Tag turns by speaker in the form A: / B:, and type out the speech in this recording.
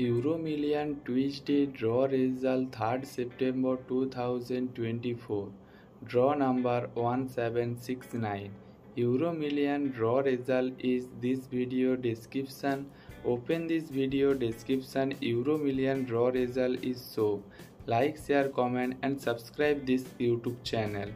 A: Euromillions Tuesday draw result 3rd September 2024. Draw number 1769. Euromillions draw result is this video description. Open this video description. Euromillions draw result is so. Like, share, comment and subscribe this YouTube channel.